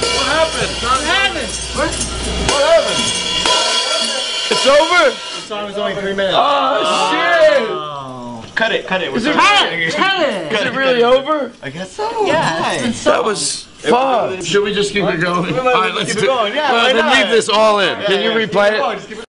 What happened? What happened? What? What happened? It's over? The song is only three minutes. Oh, shit! Cut it, cut it. We're is it, cut it, cut it. Is it really over? I guess so. Yeah, That was... fun. Should we just keep it going? All right, let's keep do it. Going. Yeah, well, then leave this all in. Yeah, Can you replay it?